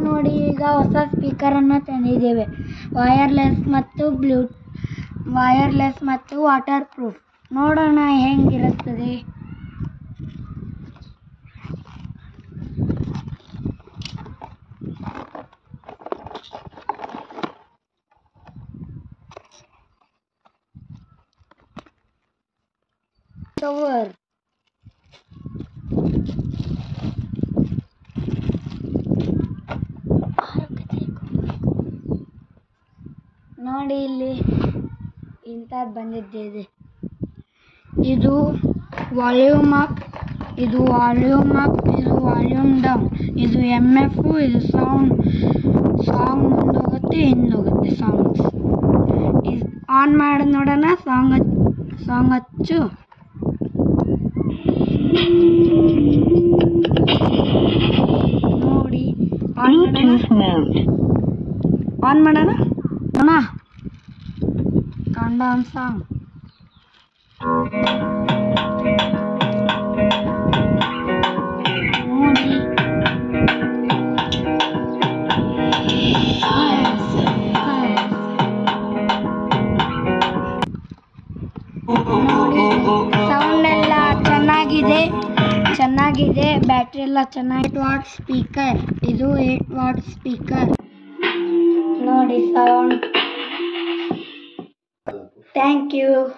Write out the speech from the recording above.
ನೋಡಿ, ಈಗ ಹೊಸ ಸ್ಪೀಕರನ್ನು ತಂದಿದ್ದೇವೆ. ವಯರ್ಲೆಸ್ ಮತ್ತು ಬ್ಲೂ ವಯರ್ಲೆಸ್ ಮತ್ತು ವಾಟರ್ ಪ್ರೂಫ್ ನೋಡೋಣ ಹೆಂಗಿರುತ್ತದೆ. ಕವರ್ ನೋಡಿ ಇಲ್ಲಿ ಇಂಥದ್ದು ಬಂದಿದ್ದೇವೆ ಇದು. ವಾಲ್ಯೂಮ್ ಅಪ್ ಇದು ವಾಲ್ಯೂಮ್ ಅಪ್ ಇದು ವಾಲ್ಯೂಮ್ ಡೌನ್ ಇದು ಎಂ ಎಫ್ ಇದು ಸೌಂಡ್ ಸಾಂಗ್ ಮುಂದೋಗುತ್ತೆ ಹಿಂದೋಗುತ್ತೆ ಸಾಂಗ್ಸ್ ಆನ್ ಮಾಡಿ ನೋಡೋಣ ಸಾಂಗ್ ಸಾಂಗ್ ಹಚ್ಚು. ನೋಡಿ ಆನ್ ಮಾಡೋಣ. ಆನ್ ಮಾಡೋಣ? ಅಣ್ಣ ಕೌಂಟ್ ಡೌನ್ ಸಾಂಗ್ ನೋಡಿ ನೋಡಿ ಸೌಂಡ್ ಎಲ್ಲ ಚೆನ್ನಾಗಿದೆ ಚೆನ್ನಾಗಿದೆ ಬ್ಯಾಟ್ರಿ ಎಲ್ಲ ಚೆನ್ನಾಗಿ ವಾಟ್ ಸ್ಪೀಕರ್ ಇದು ಏಟ್ ವಾಟ್ ಸ್ಪೀಕರ್ ನೋಡಿ ಸೌಂಡ್ thank you.